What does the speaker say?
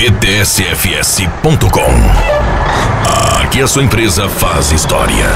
btsfs.com. Aqui a sua empresa faz história.